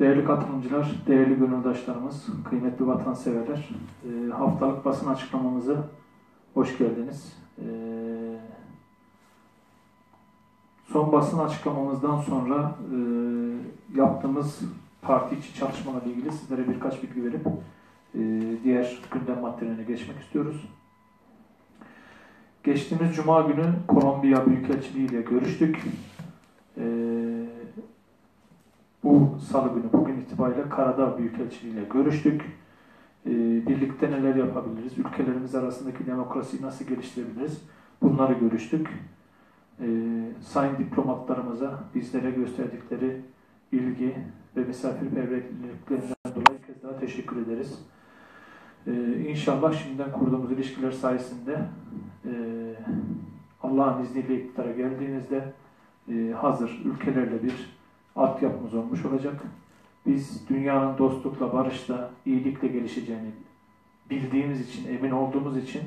Değerli katılımcılar, değerli gönüldaşlarımız, kıymetli vatanseverler, e, haftalık basın açıklamamızı hoş geldiniz. E, son basın açıklamamızdan sonra e, yaptığımız parti içi çalışmalarla ilgili sizlere birkaç bilgi verip diğer gündem maddelerine geçmek istiyoruz. Geçtiğimiz Cuma günü Kolombiya Büyükelçiliği ile görüştük. Bu salı günü, bugün itibariyle Karadağ Büyükelçiliği ile görüştük. E, birlikte neler yapabiliriz? Ülkelerimiz arasındaki demokrasiyi nasıl geliştirebiliriz? Bunları görüştük. E, sayın diplomatlarımıza bizlere gösterdikleri ilgi ve misafirperverliklerinden dolayı bir kez daha teşekkür ederiz. Ee, inşallah şimdiden kurduğumuz ilişkiler sayesinde e, Allah'ın izniyle iktidara geldiğinizde e, hazır ülkelerle bir altyapımız olmuş olacak. Biz dünyanın dostlukla, barışla, iyilikle gelişeceğini bildiğimiz için, emin olduğumuz için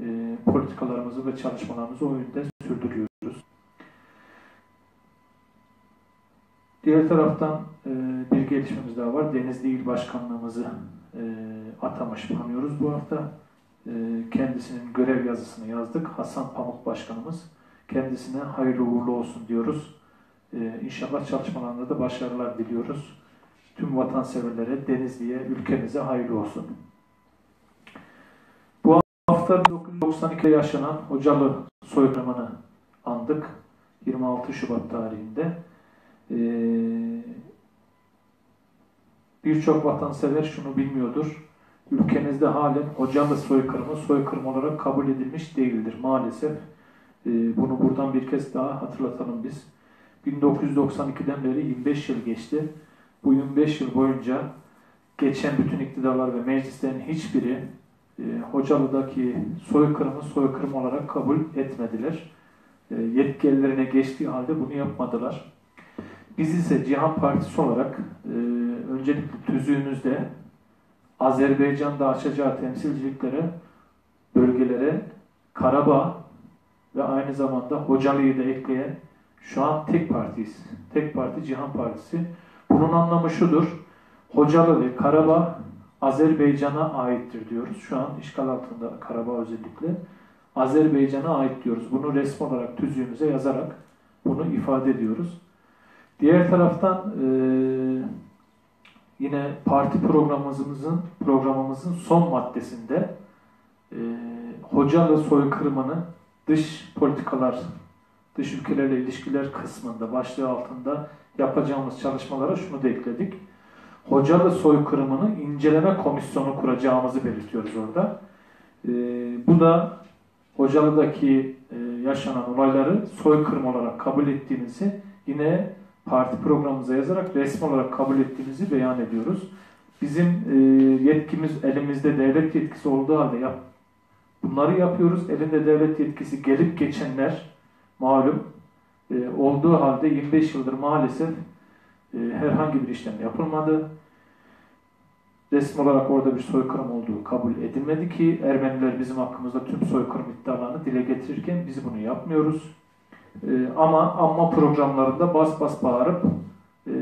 e, politikalarımızı ve çalışmalarımızı o yönde sürdürüyoruz. Diğer taraftan e, bir gelişmemiz daha var. Denizli İl Başkanlığımızı e, atamış bulunuyoruz bu hafta. E, kendisinin görev yazısını yazdık. Hasan Pamuk Başkanımız. Kendisine hayırlı uğurlu olsun diyoruz. E, inşallah çalışmalarında da başarılar diliyoruz. Tüm vatanseverlere, Denizli'ye, ülkemize hayırlı olsun. Bu hafta 1992'de yaşanan Hocalı soykırımını andık. 26 Şubat tarihinde. Ee, Birçok vatansever şunu bilmiyordur. Ülkemizde halen Hocalı soykırımı soykırım olarak kabul edilmiş değildir maalesef. Ee, bunu buradan bir kez daha hatırlatalım biz. 1992'den beri 25 yıl geçti. Bu 25 yıl boyunca geçen bütün iktidarlar ve meclislerin hiçbiri e, Hocalı'daki soykırımı soykırım olarak kabul etmediler. E, yetkililerine geçtiği halde bunu yapmadılar. Biz ise Cihan Partisi olarak e, öncelikle tüzüğümüzde Azerbaycan'da açacağı temsilciliklere, bölgelere Karabağ ve aynı zamanda Hocalı'yı da ekleyen şu an tek partiyiz. Tek parti Cihan Partisi. Bunun anlamı şudur. Hocalı ve Karabağ Azerbaycan'a aittir diyoruz. Şu an işgal altında Karabağ özellikle. Azerbaycan'a ait diyoruz. Bunu resmi olarak tüzüğümüze yazarak bunu ifade ediyoruz. Diğer taraftan e, yine parti programımızın programımızın son maddesinde e, Hocalı soykırımını dış politikalar, dış ülkelerle ilişkiler kısmında, başlığı altında yapacağımız çalışmalara şunu da ekledik. Hocalı soykırımını inceleme komisyonu kuracağımızı belirtiyoruz orada. E, bu da Hocalı'daki e, yaşanan olayları soykırım olarak kabul ettiğimizi yine parti programımıza yazarak resmi olarak kabul ettiğimizi beyan ediyoruz. Bizim e, yetkimiz elimizde devlet yetkisi olduğu halde yap, bunları yapıyoruz. Elinde devlet yetkisi gelip geçenler malum e, olduğu halde 25 yıldır maalesef e, herhangi bir işlem yapılmadı. Resmi olarak orada bir soykırım olduğu kabul edilmedi ki Ermeniler bizim hakkımızda tüm soykırım iddialarını dile getirirken biz bunu yapmıyoruz. E, ama amma programlarında bas bas bağırıp e,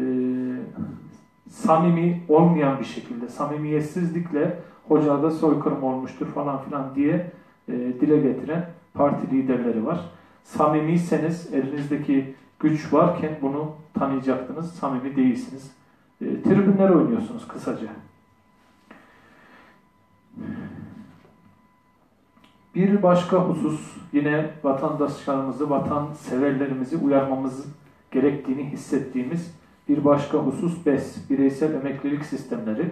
samimi olmayan bir şekilde, samimiyetsizlikle hocada soykırım olmuştur falan filan diye e, dile getiren parti liderleri var. Samimiyseniz elinizdeki güç varken bunu tanıyacaktınız. Samimi değilsiniz. E, tribünler oynuyorsunuz kısaca. Bir başka husus yine vatandaşlarımızı, vatan severlerimizi uyarmamız gerektiğini hissettiğimiz bir başka husus BES, bireysel emeklilik sistemleri.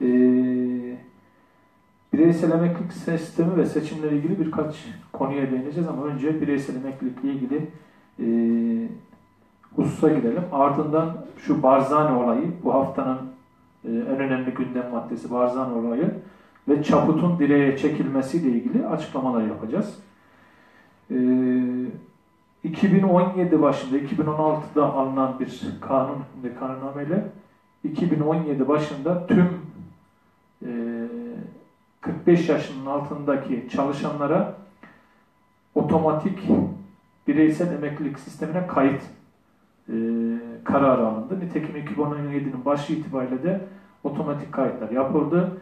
Ee, bireysel emeklilik sistemi ve seçimle ilgili birkaç konuya değineceğiz ama önce bireysel emeklilikle ilgili e, hususa girelim. Ardından şu Barzani olayı, bu haftanın e, en önemli gündem maddesi Barzani olayı ve çaputun direğe çekilmesiyle ilgili açıklamalar yapacağız. Ee, 2017 başında, 2016'da alınan bir kanun ve kanunnameyle 2017 başında tüm e, 45 yaşının altındaki çalışanlara otomatik bireysel emeklilik sistemine kayıt e, kararı alındı. Nitekim 2017'nin başı itibariyle de otomatik kayıtlar yapıldı.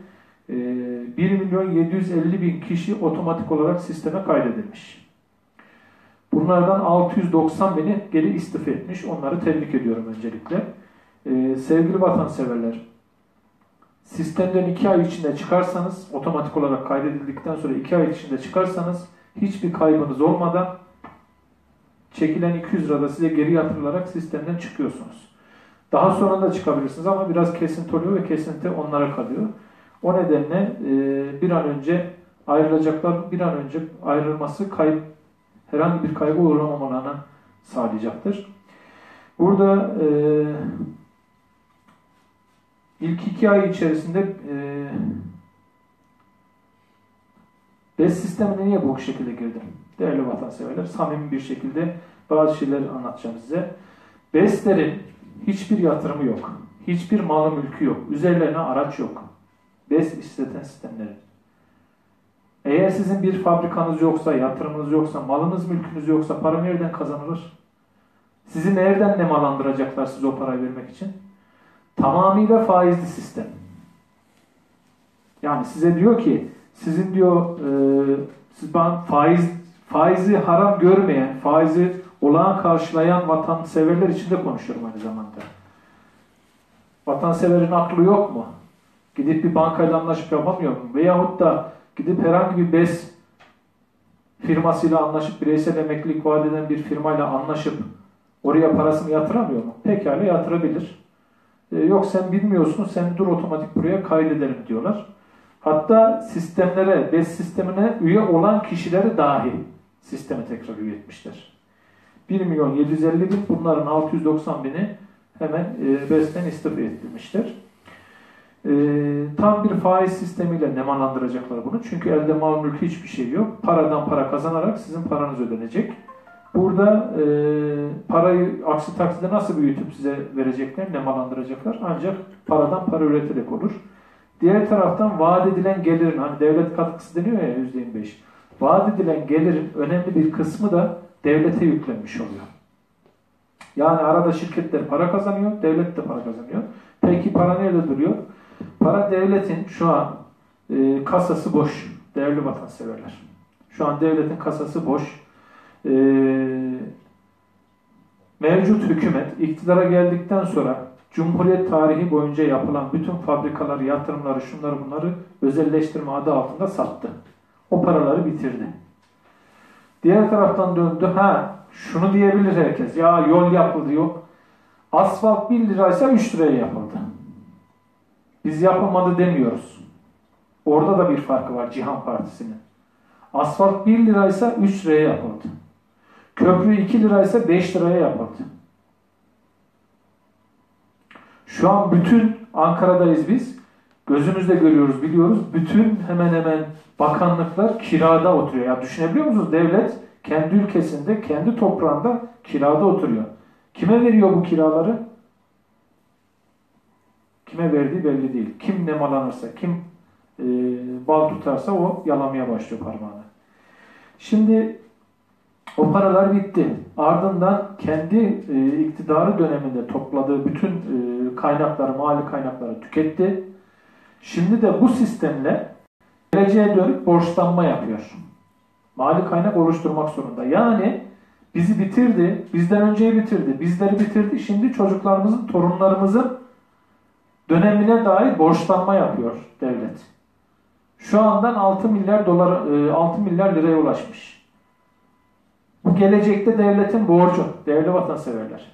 1 ee, milyon 750 bin kişi otomatik olarak sisteme kaydedilmiş. Bunlardan 690 bini geri istifa etmiş. Onları tebrik ediyorum öncelikle. Ee, sevgili vatanseverler, sistemden 2 ay içinde çıkarsanız, otomatik olarak kaydedildikten sonra 2 ay içinde çıkarsanız, hiçbir kaybınız olmadan çekilen 200 lirada size geri yatırılarak sistemden çıkıyorsunuz. Daha sonra da çıkabilirsiniz ama biraz kesinti oluyor ve kesinti onlara kalıyor. O nedenle e, bir an önce ayrılacaklar, bir an önce ayrılması kayıp, herhangi bir kaybı uğramamalarına sağlayacaktır. Burada e, ilk iki ay içerisinde e, BES sistemine niye bu şekilde girdim? Değerli vatanseverler, samimi bir şekilde bazı şeyleri anlatacağım size. BES'lerin hiçbir yatırımı yok. Hiçbir malı mülkü yok. Üzerlerine araç yok. BES işleten sistemlerin. Eğer sizin bir fabrikanız yoksa, yatırımınız yoksa, malınız, mülkünüz yoksa para nereden kazanılır? Sizi nereden nemalandıracaklar size o parayı vermek için? Tamamıyla faizli sistem. Yani size diyor ki, sizin diyor, e, siz ben faiz faizi haram görmeyen, faizi olağan karşılayan vatanseverler için de konuşuyorum aynı zamanda. Vatanseverin aklı yok mu? Gidip bir bankayla anlaşıp yapamıyor mu? Veyahut da gidip herhangi bir BES firmasıyla anlaşıp bireysel emeklilik vaat eden bir firmayla anlaşıp oraya parasını yatıramıyor mu? Pekala yatırabilir. Ee, yok sen bilmiyorsun, sen dur otomatik buraya kaydedelim diyorlar. Hatta sistemlere, BES sistemine üye olan kişileri dahi sisteme tekrar üye etmişler. 1 milyon 750 bin, bunların 690 bini hemen e, BES'ten istifa ettirmişler. E, tam bir faiz sistemiyle nemalandıracaklar bunu. Çünkü elde mal mülk hiçbir şey yok. Paradan para kazanarak sizin paranız ödenecek. Burada e, parayı aksi takside nasıl büyütüp size verecekler, nemalandıracaklar? Ancak paradan para üreterek olur. Diğer taraftan vaat edilen gelirin, hani devlet katkısı deniyor ya %25. Vaat edilen gelirin önemli bir kısmı da devlete yüklenmiş oluyor. Yani arada şirketler para kazanıyor, devlet de para kazanıyor. Peki para nerede duruyor? Para devletin şu an e, kasası boş. Değerli vatanseverler. Şu an devletin kasası boş. E, mevcut hükümet iktidara geldikten sonra Cumhuriyet tarihi boyunca yapılan bütün fabrikaları, yatırımları, şunları bunları özelleştirme adı altında sattı. O paraları bitirdi. Diğer taraftan döndü. Ha şunu diyebilir herkes. Ya yol yapıldı yok. Asfalt 1 liraysa 3 liraya yapıldı. Biz yapılmadı demiyoruz. Orada da bir farkı var Cihan Partisi'nin. Asfalt 1 liraysa 3 liraya yapıldı. Köprü 2 liraysa 5 liraya yapıldı. Şu an bütün Ankara'dayız biz. Gözümüzle görüyoruz, biliyoruz. Bütün hemen hemen bakanlıklar kirada oturuyor. Ya düşünebiliyor musunuz? Devlet kendi ülkesinde, kendi toprağında kirada oturuyor. Kime veriyor bu kiraları? Kime verdiği belli değil. Kim nemalanırsa, kim e, bal tutarsa o yalamaya başlıyor parmağını. Şimdi o paralar bitti. Ardından kendi e, iktidarı döneminde topladığı bütün e, kaynakları, mali kaynakları tüketti. Şimdi de bu sistemle geleceğe dönüp borçlanma yapıyor. Mali kaynak oluşturmak zorunda. Yani bizi bitirdi, bizden önceyi bitirdi, bizleri bitirdi. Şimdi çocuklarımızın, torunlarımızın dönemine dair borçlanma yapıyor devlet. Şu andan 6 milyar dolar 6 e, milyar liraya ulaşmış. Gelecekte devletin borcu, değerli vatanseverler.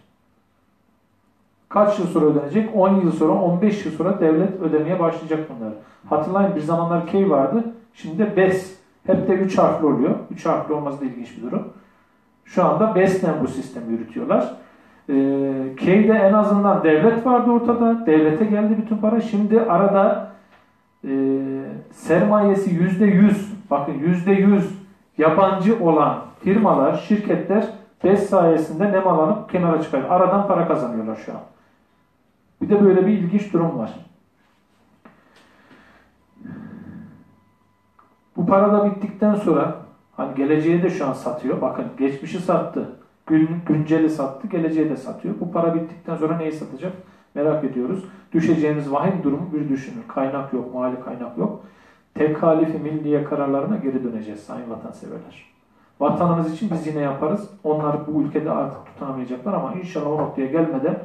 Kaç yıl sonra ödenecek? 10 yıl sonra, 15 yıl sonra devlet ödemeye başlayacak bunları. Hatırlayın bir zamanlar K vardı. Şimdi de BES. Hep de 3 harfli oluyor. 3 harfli olması da ilginç bir durum. Şu anda BES'ten bu sistemi yürütüyorlar. Ee, K'de en azından devlet vardı ortada. Devlete geldi bütün para. Şimdi arada e, sermayesi %100 bakın %100 yabancı olan firmalar, şirketler BES sayesinde nemalanıp kenara çıkıyor. Aradan para kazanıyorlar şu an. Bir de böyle bir ilginç durum var. Bu para da bittikten sonra hani geleceğe de şu an satıyor. Bakın geçmişi sattı. Gün, günceli sattı, geleceği de satıyor. Bu para bittikten sonra neyi satacak? Merak ediyoruz. Düşeceğimiz vahim durumu bir düşünün. Kaynak yok, mali kaynak yok. Tekalifi milliye kararlarına geri döneceğiz sayın vatanseverler. Vatanımız için biz yine yaparız. Onlar bu ülkede artık tutanamayacaklar ama inşallah o noktaya gelmeden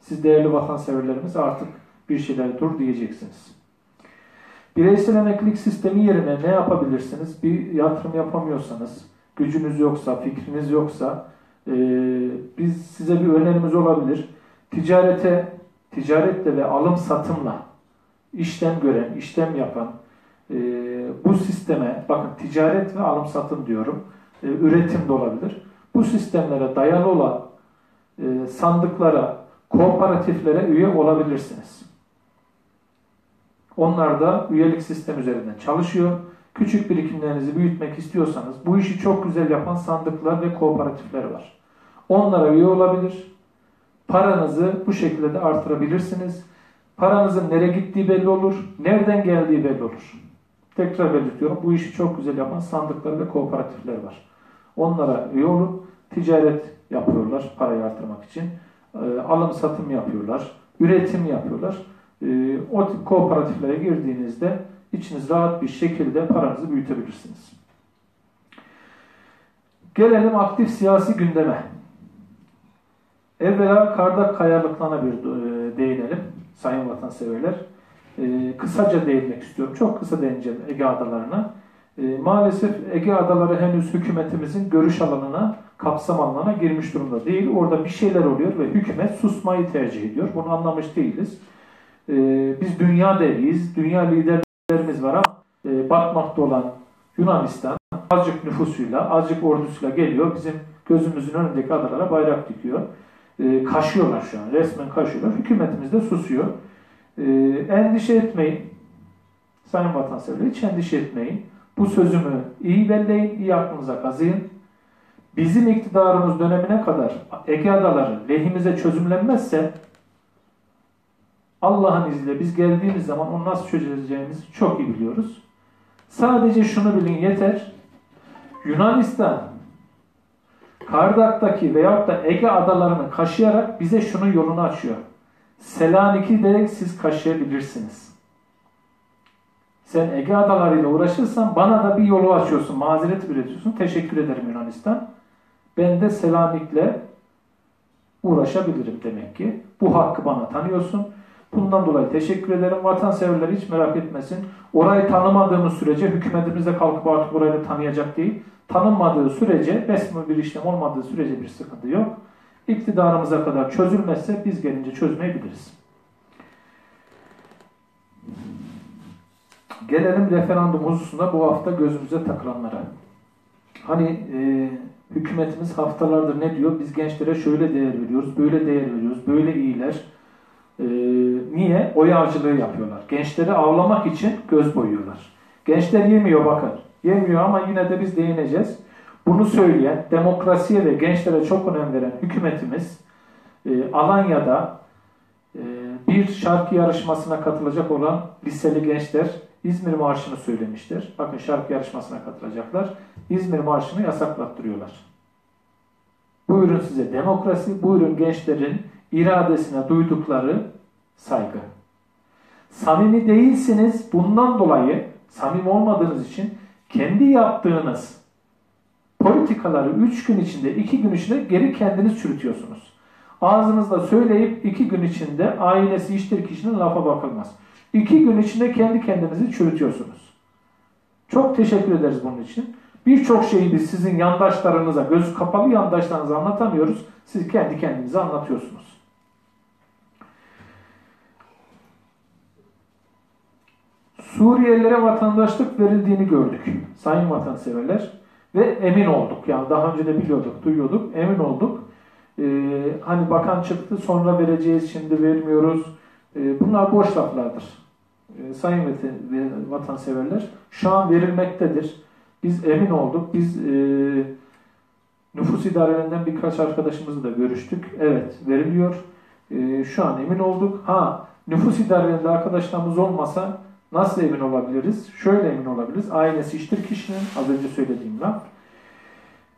siz değerli vatanseverlerimiz artık bir şeyler dur diyeceksiniz. Bireysel emeklilik sistemi yerine ne yapabilirsiniz? Bir yatırım yapamıyorsanız, gücünüz yoksa, fikriniz yoksa e, biz size bir önerimiz olabilir. Ticarete, ticaretle ve alım satımla işlem gören, işlem yapan e, bu sisteme, bakın ticaret ve alım satım diyorum, e, üretim de olabilir. Bu sistemlere dayalı olan e, sandıklara, kooperatiflere üye olabilirsiniz. Onlar da üyelik sistem üzerinden çalışıyor. Küçük birikimlerinizi büyütmek istiyorsanız bu işi çok güzel yapan sandıklar ve kooperatifler var. Onlara üye olabilir. Paranızı bu şekilde de artırabilirsiniz. Paranızın nereye gittiği belli olur. Nereden geldiği belli olur. Tekrar belirtiyorum. Bu işi çok güzel yapan sandıklar ve kooperatifler var. Onlara üye olun. Ticaret yapıyorlar parayı artırmak için. Ee, alım satım yapıyorlar. Üretim yapıyorlar. Ee, o tip kooperatiflere girdiğinizde içiniz rahat bir şekilde paranızı büyütebilirsiniz. Gelelim aktif siyasi gündeme. Evvela Kardak Kayalıklarına bir e, değinelim sayın vatanseverler. E, kısaca değinmek istiyorum. Çok kısa değineceğim Ege Adalarına. E, maalesef Ege Adaları henüz hükümetimizin görüş alanına, kapsam alanına girmiş durumda değil. Orada bir şeyler oluyor ve hükümet susmayı tercih ediyor. Bunu anlamış değiliz. biz dünya deviyiz, dünya liderlerimiz var ama batmakta olan Yunanistan azıcık nüfusuyla, azıcık ordusuyla geliyor. Bizim gözümüzün önündeki adalara bayrak dikiyor e, kaşıyorlar şu an. Resmen kaşıyorlar. Hükümetimiz de susuyor. E, endişe etmeyin. Sayın vatanseverler hiç endişe etmeyin. Bu sözümü iyi belleyin, iyi aklınıza kazıyın. Bizim iktidarımız dönemine kadar Ege Adaları lehimize çözümlenmezse Allah'ın izniyle biz geldiğimiz zaman onu nasıl çözeceğimizi çok iyi biliyoruz. Sadece şunu bilin yeter. Yunanistan Kardak'taki veyahut da Ege adalarını kaşıyarak bize şunun yolunu açıyor. Selanik'i de siz kaşıyabilirsiniz. Sen Ege adalarıyla uğraşırsan bana da bir yolu açıyorsun, mazeret üretiyorsun. Teşekkür ederim Yunanistan. Ben de Selanik'le uğraşabilirim demek ki. Bu hakkı bana tanıyorsun. Bundan dolayı teşekkür ederim. Vatanseverler hiç merak etmesin. Orayı tanımadığımız sürece hükümetimiz de kalkıp artık orayı da tanıyacak değil tanınmadığı sürece, resmi bir işlem olmadığı sürece bir sıkıntı yok. İktidarımıza kadar çözülmezse biz gelince çözmeyebiliriz. Gelelim referandum hususunda bu hafta gözümüze takılanlara. Hani e, hükümetimiz haftalardır ne diyor? Biz gençlere şöyle değer veriyoruz, böyle değer veriyoruz, böyle iyiler. E, niye? Oy avcılığı yapıyorlar. Gençleri avlamak için göz boyuyorlar. Gençler yemiyor bakın yemiyor ama yine de biz değineceğiz. Bunu söyleyen, demokrasiye ve gençlere çok önem veren hükümetimiz e, Alanya'da e, bir şarkı yarışmasına katılacak olan liseli gençler İzmir Marşı'nı söylemiştir. Bakın şarkı yarışmasına katılacaklar. İzmir Marşı'nı yasaklattırıyorlar. Buyurun size demokrasi, buyurun gençlerin iradesine duydukları saygı. Samimi değilsiniz. Bundan dolayı samimi olmadığınız için kendi yaptığınız politikaları 3 gün içinde, 2 gün içinde geri kendiniz çürütüyorsunuz. Ağzınızda söyleyip 2 gün içinde ailesi iştir kişinin lafa bakılmaz. 2 gün içinde kendi kendinizi çürütüyorsunuz. Çok teşekkür ederiz bunun için. Birçok şeyi biz sizin yandaşlarınıza, göz kapalı yandaşlarınıza anlatamıyoruz. Siz kendi kendinize anlatıyorsunuz. Suriyelilere vatandaşlık verildiğini gördük. Sayın vatanseverler. Ve emin olduk. Yani daha önce de biliyorduk, duyuyorduk. Emin olduk. Ee, hani bakan çıktı sonra vereceğiz şimdi vermiyoruz. Ee, bunlar boş laflardır. Ee, sayın vatanseverler. Şu an verilmektedir. Biz emin olduk. Biz e, nüfus idarelerinden birkaç arkadaşımızla da görüştük. Evet veriliyor. E, şu an emin olduk. Ha nüfus idarelerinde arkadaşlarımız olmasa Nasıl emin olabiliriz? Şöyle emin olabiliriz. Ailesi iştir kişinin, az önce söylediğim laf.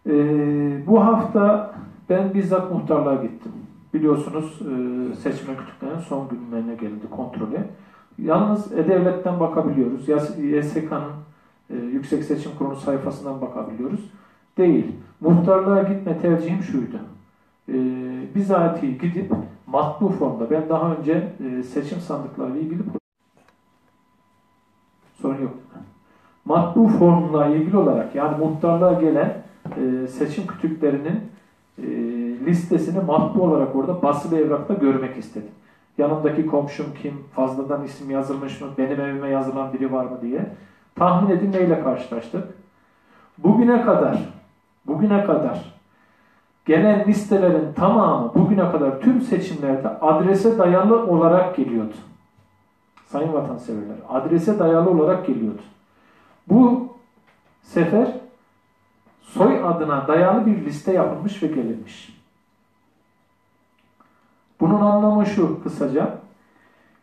Ee, bu hafta Ben bizzat muhtarlığa gittim. Biliyorsunuz e, seçme kütüklerinin son günlerine geldi kontrole. Yalnız E-Devlet'ten bakabiliyoruz. YSK'nın e, Yüksek Seçim Kurulu sayfasından bakabiliyoruz. Değil. Muhtarlığa gitme tercihim şuydu. E, bizatihi gidip matbu formda, ben daha önce e, seçim sandıkları ilgili sorun yok. Matbu formla ilgili olarak yani muhtarlığa gelen e, seçim kütüklerinin e, listesini matbu olarak orada basılı evrakta görmek istedim. Yanımdaki komşum kim, fazladan isim yazılmış mı, benim evime yazılan biri var mı diye tahmin edin neyle karşılaştık. Bugüne kadar, bugüne kadar gelen listelerin tamamı bugüne kadar tüm seçimlerde adrese dayalı olarak geliyordu. Sayın vatanseverler, adrese dayalı olarak geliyordu. Bu sefer soy adına dayalı bir liste yapılmış ve gelinmiş. Bunun anlamı şu kısaca.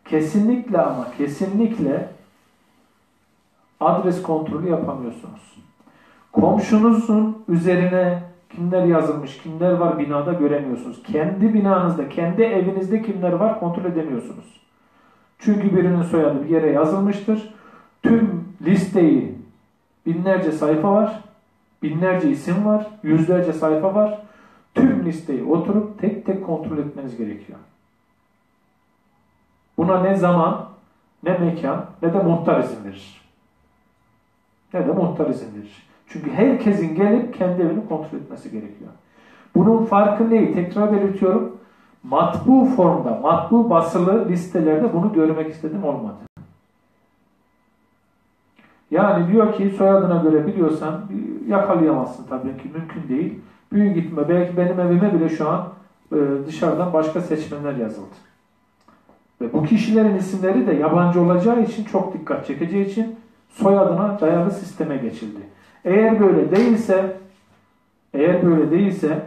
Kesinlikle ama kesinlikle adres kontrolü yapamıyorsunuz. Komşunuzun üzerine kimler yazılmış, kimler var binada göremiyorsunuz. Kendi binanızda, kendi evinizde kimler var kontrol edemiyorsunuz. Çünkü birinin soyadı bir yere yazılmıştır. Tüm listeyi binlerce sayfa var, binlerce isim var, yüzlerce sayfa var. Tüm listeyi oturup tek tek kontrol etmeniz gerekiyor. Buna ne zaman, ne mekan, ne de muhtar izin verir. Ne de muhtar izin verir. Çünkü herkesin gelip kendi evini kontrol etmesi gerekiyor. Bunun farkı ne? Tekrar belirtiyorum. Matbu formda, matbu basılı listelerde bunu görmek istedim olmadı. Yani diyor ki soyadına göre biliyorsan yakalayamazsın tabii ki mümkün değil. Büyük gitme. Belki benim evime bile şu an e, dışarıdan başka seçmenler yazıldı. Ve bu kişilerin isimleri de yabancı olacağı için çok dikkat çekeceği için soyadına dayalı sisteme geçildi. Eğer böyle değilse eğer böyle değilse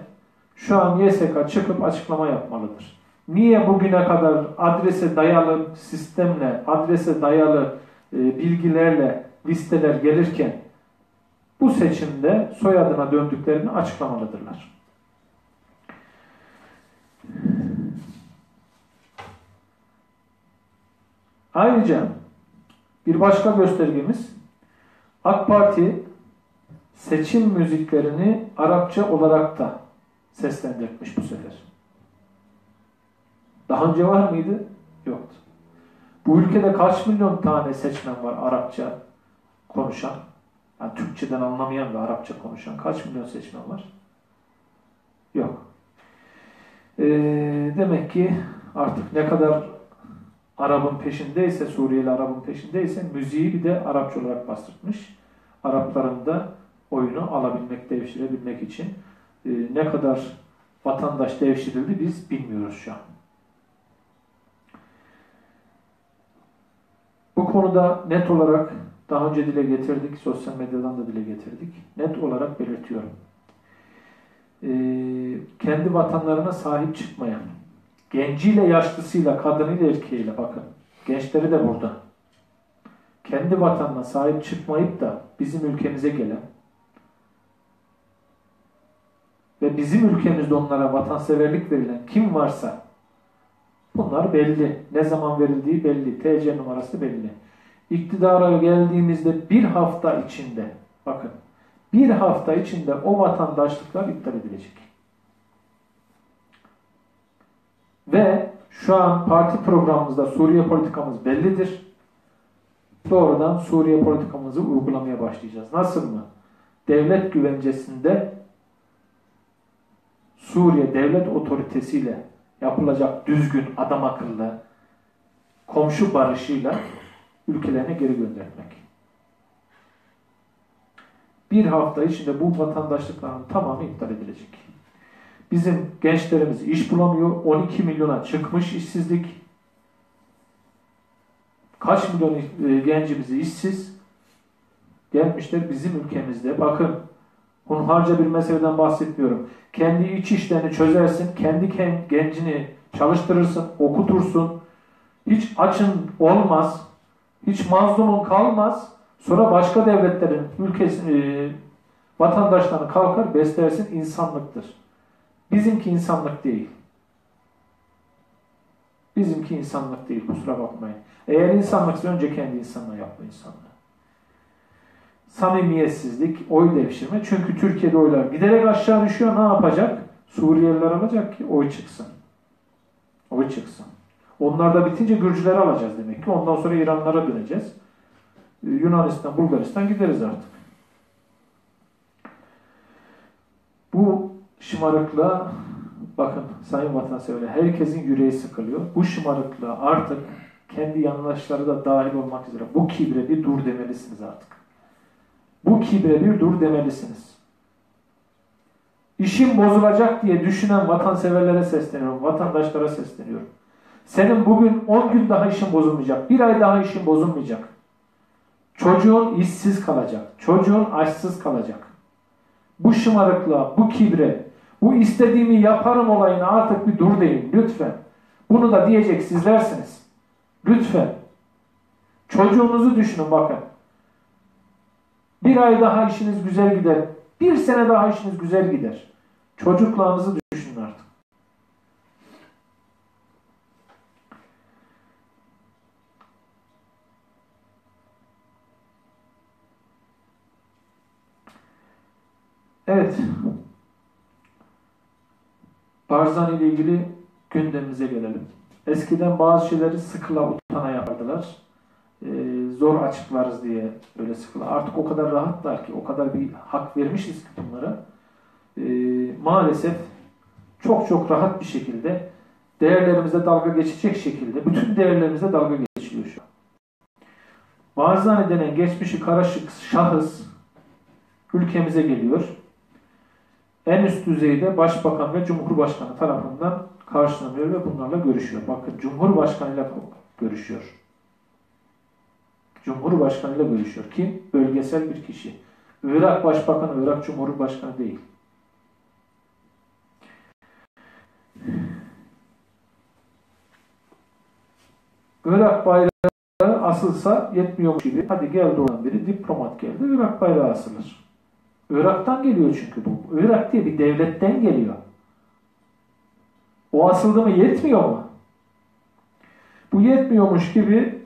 şu an YSK çıkıp açıklama yapmalıdır. Niye bugüne kadar adrese dayalı sistemle, adrese dayalı e, bilgilerle listeler gelirken bu seçimde soyadına döndüklerini açıklamalıdırlar. Ayrıca bir başka göstergemiz AK Parti seçim müziklerini Arapça olarak da seslendirmiş bu sefer. Daha önce var mıydı? Yoktu. Bu ülkede kaç milyon tane seçmen var Arapça konuşan? Yani Türkçeden anlamayan ve Arapça konuşan kaç milyon seçmen var? Yok. Ee, demek ki artık ne kadar Arap'ın peşindeyse, Suriyeli Arap'ın peşindeyse müziği bir de Arapça olarak bastırmış. Arapların da oyunu alabilmek, devşirebilmek için e, ne kadar vatandaş devşirildi biz bilmiyoruz şu an. Bu konuda net olarak daha önce dile getirdik, sosyal medyadan da dile getirdik. Net olarak belirtiyorum. Ee, kendi vatanlarına sahip çıkmayan, genciyle, yaşlısıyla, kadınıyla, erkeğiyle bakın. Gençleri de burada. Kendi vatanına sahip çıkmayıp da bizim ülkemize gelen ve bizim ülkemizde onlara vatanseverlik verilen kim varsa bunlar belli. Ne zaman verildiği belli. TC numarası belli. İktidara geldiğimizde bir hafta içinde bakın bir hafta içinde o vatandaşlıklar iptal edilecek. Ve şu an parti programımızda Suriye politikamız bellidir. Doğrudan Suriye politikamızı uygulamaya başlayacağız. Nasıl mı? Devlet güvencesinde Suriye devlet otoritesiyle yapılacak düzgün, adam akıllı, komşu barışıyla ülkelerine geri göndermek. Bir hafta içinde bu vatandaşlıkların tamamı iptal edilecek. Bizim gençlerimiz iş bulamıyor. 12 milyona çıkmış işsizlik. Kaç milyon e, gencimiz işsiz. Gelmişler bizim ülkemizde. Bakın hunharca bir meseleden bahsetmiyorum. Kendi iç işlerini çözersin. Kendi gencini çalıştırırsın, okutursun. Hiç açın olmaz. Hiç mazlumun kalmaz. Sonra başka devletlerin ülkesini, vatandaşlarını kalkar beslersin insanlıktır. Bizimki insanlık değil. Bizimki insanlık değil. Kusura bakmayın. Eğer insanlıksa önce kendi insanlığı yap bu insanlığı. Samimiyetsizlik, oy devşirme. Çünkü Türkiye'de oylar giderek aşağı düşüyor. Ne yapacak? Suriyeliler alacak ki oy çıksın. Oy çıksın. Onlar da bitince Gürcüleri alacağız demek ki. Ondan sonra İranlara döneceğiz. Yunanistan, Bulgaristan gideriz artık. Bu şımarıklığa bakın sayın vatanseverler herkesin yüreği sıkılıyor. Bu şımarıklığa artık kendi yandaşları da dahil olmak üzere bu kibre bir dur demelisiniz artık. Bu kibre bir dur demelisiniz. İşim bozulacak diye düşünen vatanseverlere sesleniyorum, vatandaşlara sesleniyorum. Senin bugün 10 gün daha işin bozulmayacak, bir ay daha işin bozulmayacak. Çocuğun işsiz kalacak, çocuğun açsız kalacak. Bu şımarıklığa, bu kibre, bu istediğimi yaparım olayına artık bir dur deyin lütfen. Bunu da diyecek sizlersiniz. Lütfen. Çocuğunuzu düşünün bakın. Bir ay daha işiniz güzel gider. Bir sene daha işiniz güzel gider. Çocuklarınızı düşünün artık. Evet. Barzan ile ilgili gündemimize gelelim. Eskiden bazı şeyleri sıkıla utana yapardılar. Ee, zor açıklarız diye böyle sıkıla. Artık o kadar rahatlar ki, o kadar bir hak vermişiz ki bunlara. Ee, maalesef çok çok rahat bir şekilde değerlerimize dalga geçecek şekilde, bütün değerlerimize dalga geçiliyor şu an. Barzani denen geçmişi karışık şahıs ülkemize geliyor en üst düzeyde başbakan ve cumhurbaşkanı tarafından karşılanıyor ve bunlarla görüşüyor. Bakın cumhurbaşkanıyla görüşüyor. Cumhurbaşkanıyla görüşüyor. Kim? Bölgesel bir kişi. Irak Başbakanı, Irak Cumhurbaşkanı değil. Irak bayrağı asılsa yetmiyormuş gibi. Hadi geldi olan biri diplomat geldi. Irak bayrağı asılır. Irak'tan geliyor çünkü bu. Irak diye bir devletten geliyor. O asıldı mı yetmiyor mu? Bu yetmiyormuş gibi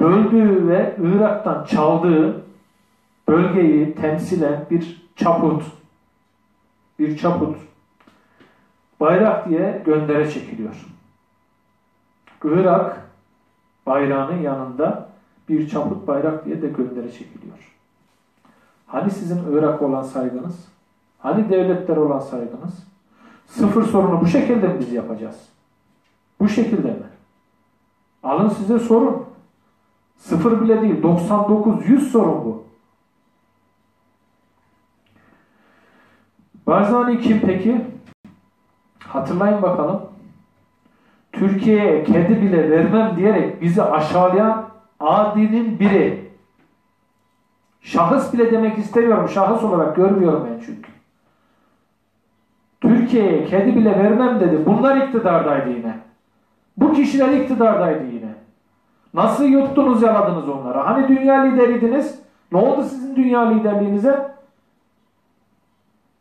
böldüğü ve Irak'tan çaldığı bölgeyi temsilen bir çaput, bir çaput bayrak diye göndere çekiliyor. Irak bayrağının yanında bir çaput bayrak diye de göndere çekiliyor. Hani sizin Irak olan saygınız? Hani devletler olan saygınız? Sıfır sorunu bu şekilde mi biz yapacağız? Bu şekilde mi? Alın size sorun. Sıfır bile değil. 99, 100 sorun bu. Barzani kim peki? Hatırlayın bakalım. Türkiye'ye kedi bile vermem diyerek bizi aşağılayan adinin biri. Şahıs bile demek istemiyorum. Şahıs olarak görmüyorum ben çünkü. Türkiye'ye kedi bile vermem dedi. Bunlar iktidardaydı yine. Bu kişiler iktidardaydı yine. Nasıl yuttunuz yaladınız onları? Hani dünya lideriydiniz? Ne oldu sizin dünya liderliğinize?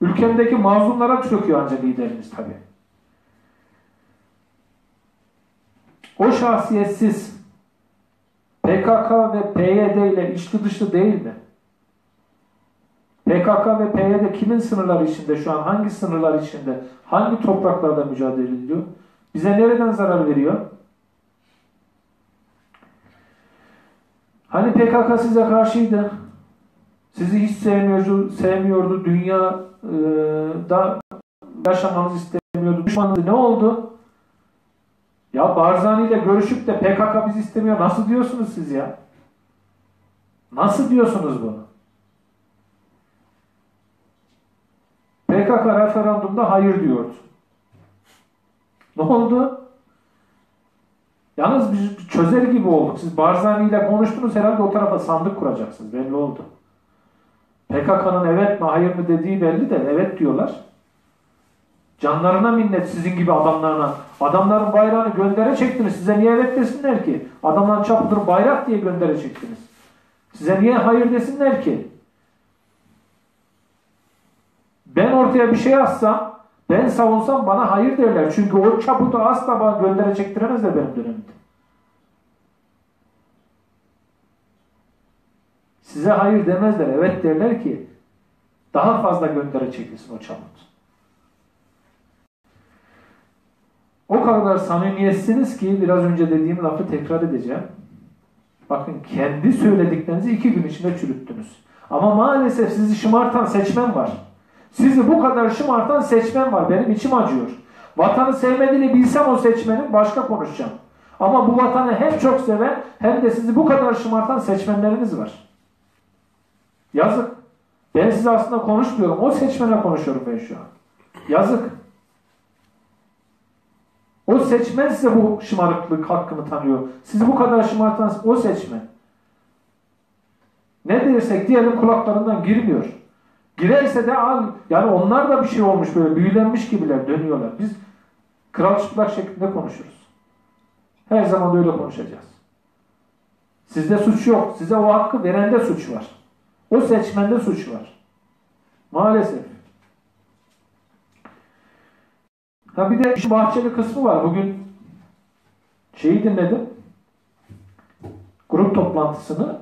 Ülkemdeki mazlumlara çöküyor ancak lideriniz tabi. O şahsiyetsiz PKK ve PYD ile içli dışlı değil mi? PKK ve PYD kimin sınırları içinde şu an? Hangi sınırlar içinde? Hangi topraklarda mücadele ediyor? Bize nereden zarar veriyor? Hani PKK size karşıydı? Sizi hiç sevmiyordu, sevmiyordu. Dünyada yaşamanızı istemiyordu. Düşmanınız ne oldu? Ya Barzani ile görüşüp de PKK bizi istemiyor. Nasıl diyorsunuz siz ya? Nasıl diyorsunuz bunu? PKK referandumda hayır diyordu. Ne oldu? Yalnız biz çözer gibi olduk. Siz Barzani ile konuştunuz herhalde o tarafa sandık kuracaksınız. Belli oldu. PKK'nın evet mi hayır mı dediği belli de evet diyorlar. Canlarına minnet sizin gibi adamlarına. Adamların bayrağını göndere çektiniz. Size niye evet desinler ki? Adamların çapıdır bayrak diye göndere çektiniz. Size niye hayır desinler ki? Ben ortaya bir şey atsam, Ben savunsam bana hayır derler. Çünkü o çaputu asla bana göndere çektiremezler benim dönemimde. Size hayır demezler. Evet derler ki daha fazla göndere çekilsin o çaput. O kadar samimiyetsiniz ki biraz önce dediğim lafı tekrar edeceğim. Bakın kendi söylediklerinizi iki gün içinde çürüttünüz. Ama maalesef sizi şımartan seçmen var. Sizi bu kadar şımartan seçmen var. Benim içim acıyor. Vatanı sevmediğini bilsem o seçmenin başka konuşacağım. Ama bu vatanı hem çok seven hem de sizi bu kadar şımartan seçmenleriniz var. Yazık. Ben size aslında konuşmuyorum. O seçmene konuşuyorum ben şu an. Yazık. O seçmen size bu şımarıklık hakkını tanıyor. Sizi bu kadar şımartan o seçmen. Ne dersek diyelim kulaklarından girmiyor. Girerse de yani onlar da bir şey olmuş böyle büyülenmiş gibiler dönüyorlar. Biz kral çıplak şeklinde konuşuruz. Her zaman öyle konuşacağız. Sizde suç yok. Size o hakkı verende suç var. O seçmende suç var. Maalesef. Ha bir de şu bahçeli kısmı var. Bugün şeyi dinledim. Grup toplantısını.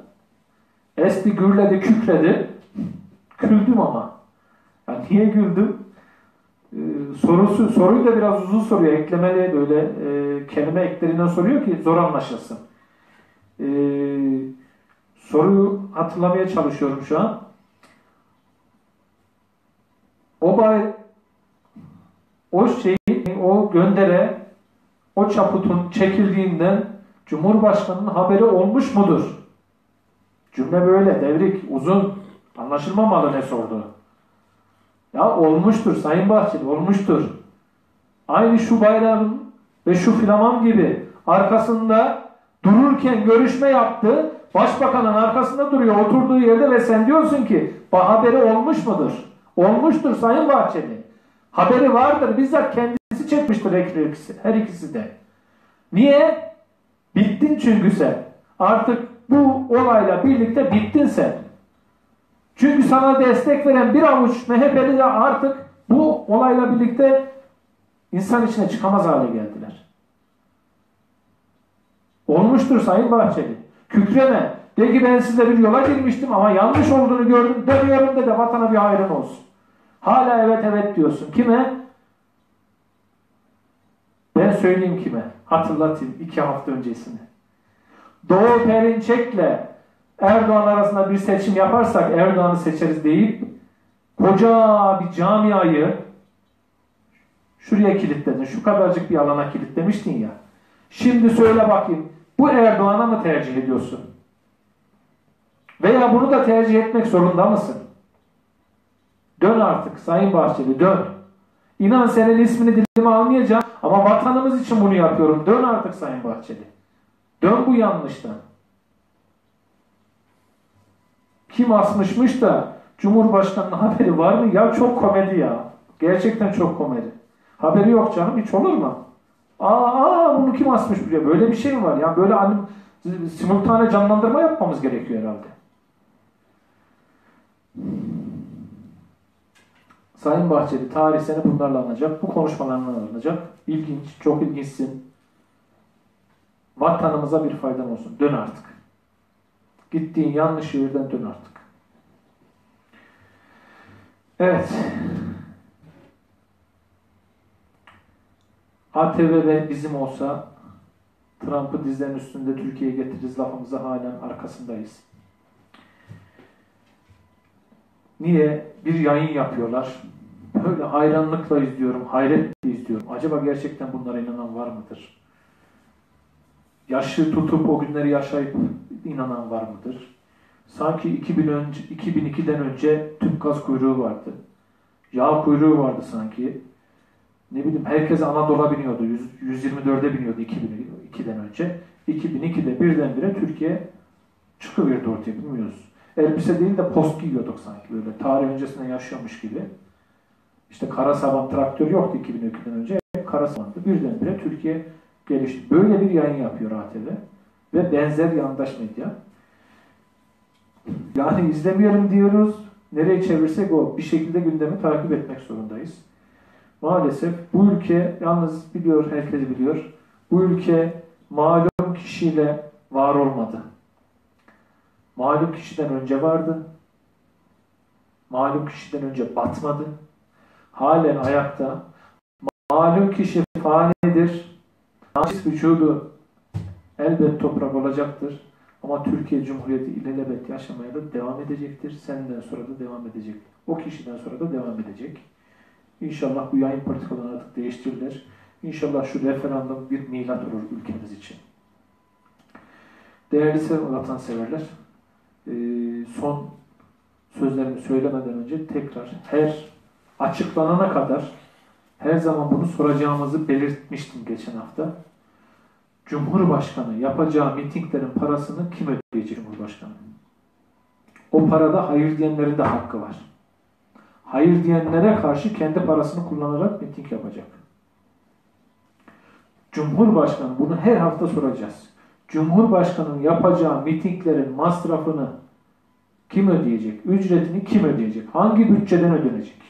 Esti gürledi, kükredi. Güldüm ama. Yani niye güldüm? Ee, sorusu, soruyu da biraz uzun soruyor. Eklemeli böyle e, kelime eklerinden soruyor ki zor anlaşılsın. Ee, soruyu hatırlamaya çalışıyorum şu an. O bay o şeyi, o göndere, o çaputun çekildiğinden Cumhurbaşkanı'nın haberi olmuş mudur? Cümle böyle, devrik, uzun, anlaşılmamalı ne sordu. Ya olmuştur Sayın Bahçeli, olmuştur. Aynı şu bayrağın ve şu flaman gibi arkasında dururken görüşme yaptı. Başbakanın arkasında duruyor oturduğu yerde ve sen diyorsun ki haberi olmuş mudur? Olmuştur Sayın Bahçeli. Haberi vardır. Bizzat kendisi çekmiştir her ikisi, her ikisi de. Niye? Bittin çünkü sen. Artık bu olayla birlikte bittin sen. Çünkü sana destek veren bir avuç MHP'li de artık bu olayla birlikte insan içine çıkamaz hale geldiler. Olmuştur Sayın Bahçeli. Kükreme. De ki ben size bir yola girmiştim ama yanlış olduğunu gördüm. Dönüyorum de de vatana bir hayrın olsun. Hala evet evet diyorsun. Kime? Ben söyleyeyim kime. Hatırlatayım iki hafta öncesini. Doğu Perinçek'le Erdoğan arasında bir seçim yaparsak Erdoğan'ı seçeriz deyip koca bir camiayı şuraya kilitledin. Şu kadarcık bir alana kilitlemiştin ya. Şimdi söyle bakayım. Bu Erdoğan'a mı tercih ediyorsun? Veya bunu da tercih etmek zorunda mısın? Dön artık Sayın Bahçeli dön. İnan senin ismini dilime almayacağım ama vatanımız için bunu yapıyorum. Dön artık Sayın Bahçeli. Dön bu yanlıştan. Kim asmışmış da Cumhurbaşkanı'nın haberi var mı? Ya çok komedi ya. Gerçekten çok komedi. Haberi yok canım hiç olur mu? Aa, aa bunu kim asmış buraya? Böyle bir şey mi var? Ya böyle anim, simultane canlandırma yapmamız gerekiyor herhalde. Sayın Bahçeli tarih seni bunlarla alınacak. Bu konuşmalarla alınacak. İlginç, çok ilginçsin. Vatanımıza bir faydan olsun. Dön artık. Gittiğin yanlış yerden dön artık. Evet. ATV bizim olsa Trump'ı dizlerin üstünde Türkiye'ye getiririz lafımıza halen arkasındayız. Niye? Bir yayın yapıyorlar. Böyle hayranlıkla izliyorum, hayretle izliyorum. Acaba gerçekten bunlara inanan var mıdır? Yaşı tutup o günleri yaşayıp inanan var mıdır? Sanki 2000 önce, 2002'den önce tüp gaz kuyruğu vardı. Yağ kuyruğu vardı sanki. Ne bileyim herkes Anadolu'a biniyordu. 100, 124'e biniyordu 2002'den önce. 2002'de birdenbire Türkiye çıkıverdi ortaya bilmiyoruz. Elbise değil de post giyiyorduk sanki böyle. Tarih öncesinde yaşıyormuş gibi. İşte kara saban traktör yoktu 2002'den önce. Kara sabandı. Birdenbire Türkiye gelişti. Böyle bir yayın yapıyor ATV. Ve benzer yandaş medya. Yani izlemeyelim diyoruz. Nereye çevirsek o. Bir şekilde gündemi takip etmek zorundayız. maalesef bu ülke yalnız biliyor, herkes biliyor. Bu ülke malum kişiyle var olmadı. Malum kişiden önce vardı. Malum kişiden önce batmadı. Halen ayakta. Malum kişi fanidir. Nacis vücudu elbet toprak olacaktır. Ama Türkiye Cumhuriyeti ilelebet yaşamaya da devam edecektir. Senden sonra da devam edecek. O kişiden sonra da devam edecek. İnşallah bu yayın politikaları artık değiştirilir. İnşallah şu referandum bir milat olur ülkemiz için. Değerli vatanseverler, son sözlerimi söylemeden önce tekrar her açıklanana kadar her zaman bunu soracağımızı belirtmiştim geçen hafta. Cumhurbaşkanı yapacağı mitinglerin parasını kim ödeyecek Cumhurbaşkanı? O parada hayır diyenlerin de hakkı var. Hayır diyenlere karşı kendi parasını kullanarak miting yapacak. Cumhurbaşkanı bunu her hafta soracağız. Cumhurbaşkanının yapacağı mitinglerin masrafını kim ödeyecek? Ücretini kim ödeyecek? Hangi bütçeden ödenecek?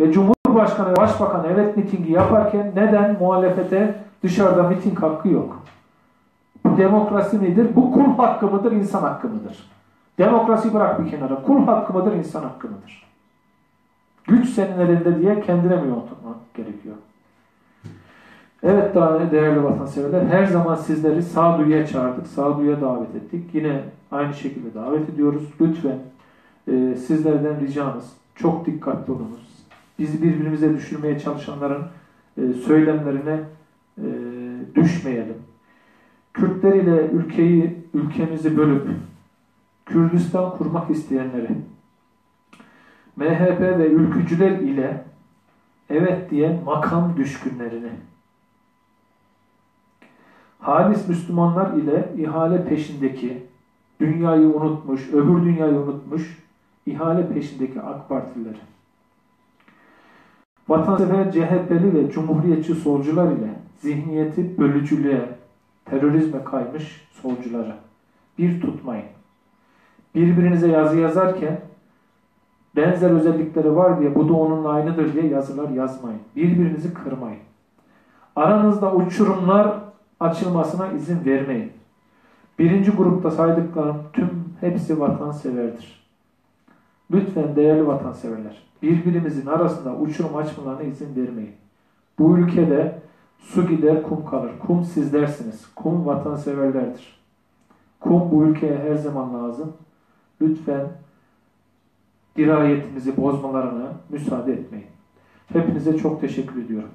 Ve Cumhurbaşkanı ve Başbakan evet mitingi yaparken neden muhalefete dışarıda miting hakkı yok? Bu demokrasi nedir? Bu kul hakkı mıdır, insan hakkı mıdır? Demokrasi bırak bir kenara. Kul hakkı mıdır, insan hakkı mıdır? Güç senin elinde diye kendine mi oturmak gerekiyor? Evet değerli vatanseverler, her zaman sizleri sağduyuya çağırdık, sağduyuya davet ettik. Yine aynı şekilde davet ediyoruz. Lütfen e, sizlerden ricamız, çok dikkatli olunuz bizi birbirimize düşürmeye çalışanların e, söylemlerine e, düşmeyelim. Kürtler ile ülkeyi, ülkemizi bölüp Kürdistan kurmak isteyenleri, MHP ve ülkücüler ile evet diyen makam düşkünlerini, halis Müslümanlar ile ihale peşindeki, dünyayı unutmuş, öbür dünyayı unutmuş, ihale peşindeki AK Partilileri, Vatansever CHP'li ve Cumhuriyetçi solcular ile zihniyeti bölücülüğe, terörizme kaymış solcuları bir tutmayın. Birbirinize yazı yazarken benzer özellikleri var diye bu da onunla aynıdır diye yazılar yazmayın. Birbirinizi kırmayın. Aranızda uçurumlar açılmasına izin vermeyin. Birinci grupta saydıklarım tüm hepsi vatanseverdir. Lütfen değerli vatanseverler, birbirimizin arasında uçurum açmalarına izin vermeyin. Bu ülkede su gider kum kalır. Kum sizlersiniz. Kum vatanseverlerdir. Kum bu ülkeye her zaman lazım. Lütfen dirayetimizi bozmalarına müsaade etmeyin. Hepinize çok teşekkür ediyorum.